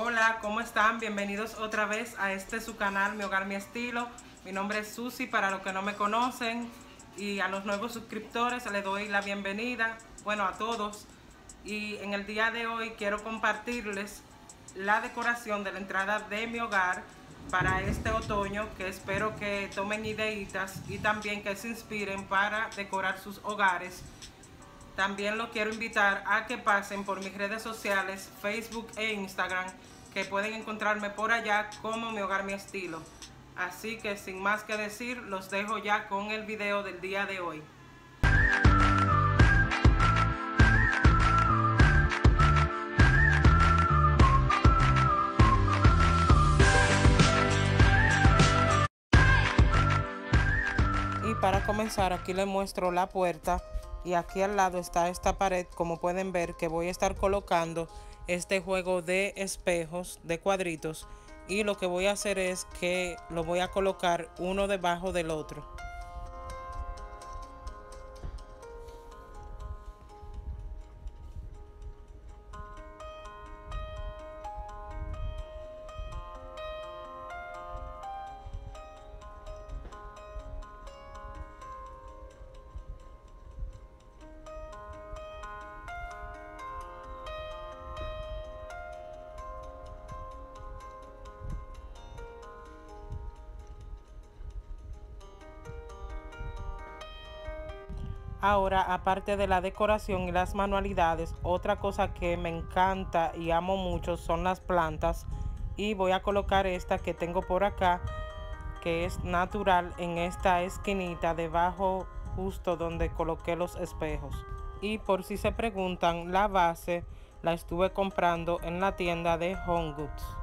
Hola, ¿cómo están? Bienvenidos otra vez a este su canal, Mi Hogar, Mi Estilo. Mi nombre es Susi, para los que no me conocen. Y a los nuevos suscriptores les doy la bienvenida, bueno, a todos. Y en el día de hoy quiero compartirles la decoración de la entrada de mi hogar para este otoño, que espero que tomen ideitas y también que se inspiren para decorar sus hogares. También lo quiero invitar a que pasen por mis redes sociales, Facebook e Instagram, que pueden encontrarme por allá como Mi Hogar Mi Estilo. Así que sin más que decir, los dejo ya con el video del día de hoy. Y para comenzar aquí les muestro la puerta y aquí al lado está esta pared como pueden ver que voy a estar colocando este juego de espejos de cuadritos y lo que voy a hacer es que lo voy a colocar uno debajo del otro Ahora, aparte de la decoración y las manualidades, otra cosa que me encanta y amo mucho son las plantas. Y voy a colocar esta que tengo por acá, que es natural en esta esquinita debajo justo donde coloqué los espejos. Y por si se preguntan, la base la estuve comprando en la tienda de Home Goods.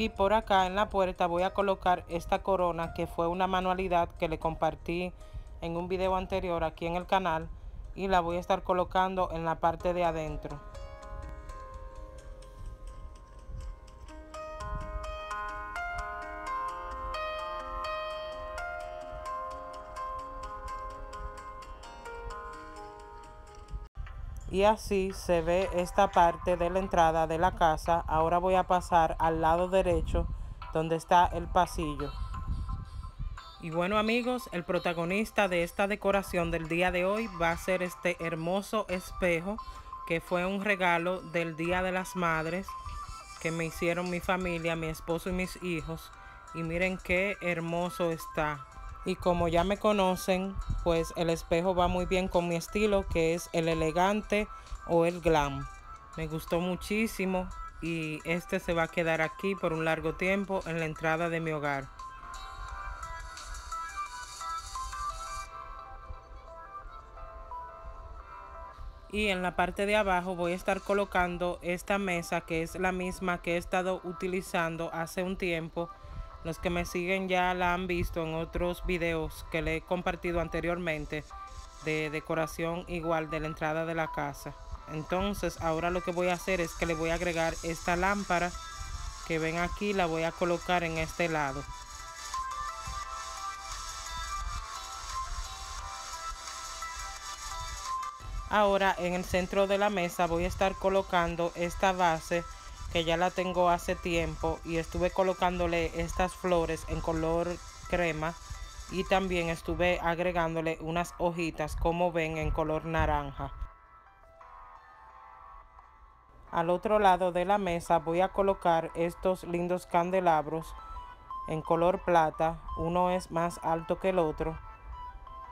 Y por acá en la puerta voy a colocar esta corona que fue una manualidad que le compartí en un video anterior aquí en el canal y la voy a estar colocando en la parte de adentro y así se ve esta parte de la entrada de la casa. Ahora voy a pasar al lado derecho donde está el pasillo. Y bueno amigos el protagonista de esta decoración del día de hoy va a ser este hermoso espejo que fue un regalo del día de las madres que me hicieron mi familia mi esposo y mis hijos. Y miren qué hermoso está y como ya me conocen, pues el espejo va muy bien con mi estilo que es el elegante o el glam. Me gustó muchísimo y este se va a quedar aquí por un largo tiempo en la entrada de mi hogar. y en la parte de abajo voy a estar colocando esta mesa que es la misma que he estado utilizando hace un tiempo los que me siguen ya la han visto en otros videos que le he compartido anteriormente de decoración igual de la entrada de la casa. Entonces ahora lo que voy a hacer es que le voy a agregar esta lámpara que ven aquí, la voy a colocar en este lado. Ahora en el centro de la mesa voy a estar colocando esta base que ya la tengo hace tiempo y estuve colocándole estas flores en color crema y también estuve agregándole unas hojitas como ven en color naranja. Al otro lado de la mesa voy a colocar estos lindos candelabros en color plata. Uno es más alto que el otro,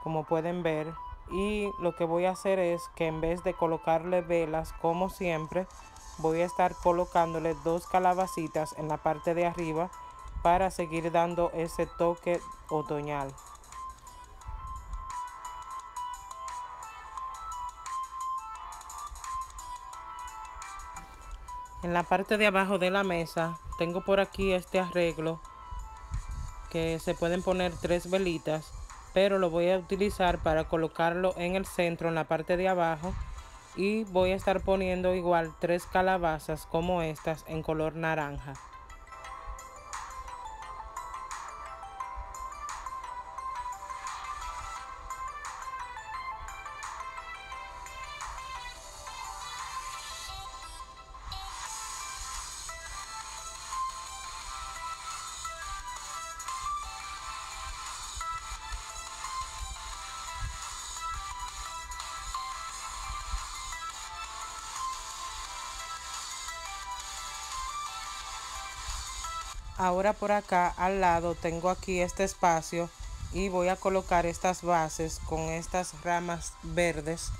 como pueden ver. Y lo que voy a hacer es que en vez de colocarle velas como siempre, voy a estar colocándole dos calabacitas en la parte de arriba para seguir dando ese toque otoñal. En la parte de abajo de la mesa tengo por aquí este arreglo que se pueden poner tres velitas pero lo voy a utilizar para colocarlo en el centro, en la parte de abajo. Y voy a estar poniendo igual tres calabazas como estas en color naranja. Ahora por acá al lado tengo aquí este espacio y voy a colocar estas bases con estas ramas verdes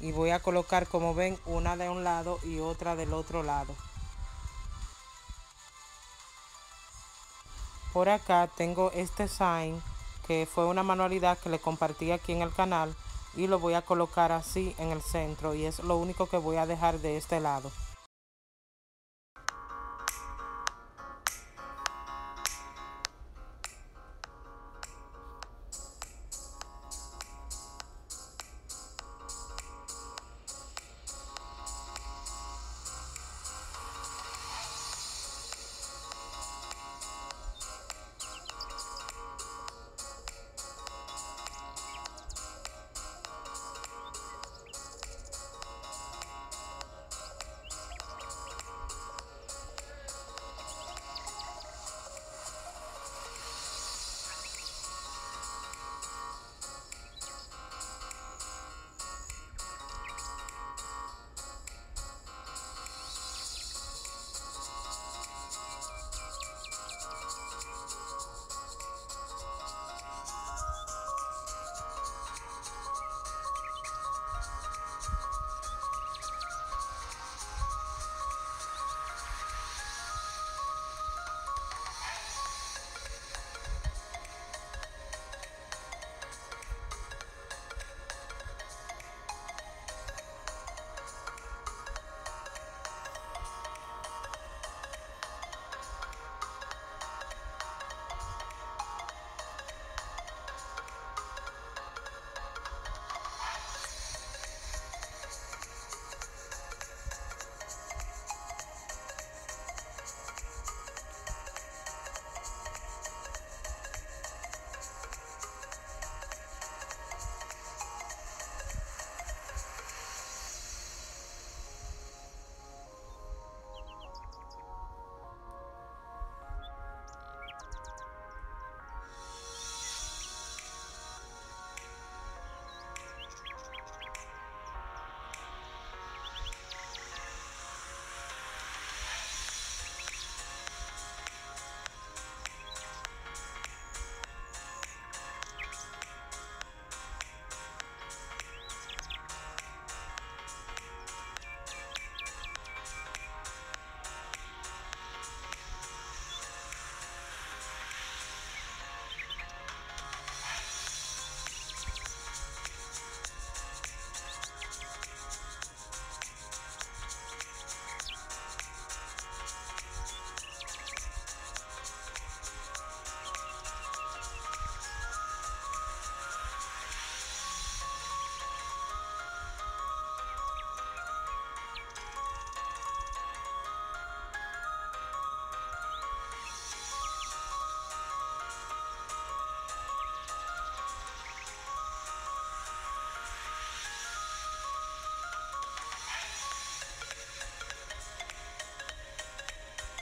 y voy a colocar como ven una de un lado y otra del otro lado. Por acá tengo este sign que fue una manualidad que le compartí aquí en el canal y lo voy a colocar así en el centro y es lo único que voy a dejar de este lado.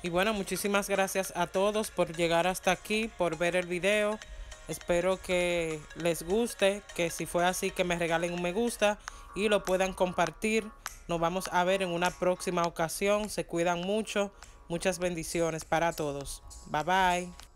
Y bueno, muchísimas gracias a todos por llegar hasta aquí, por ver el video. Espero que les guste, que si fue así que me regalen un me gusta y lo puedan compartir. Nos vamos a ver en una próxima ocasión. Se cuidan mucho. Muchas bendiciones para todos. Bye bye.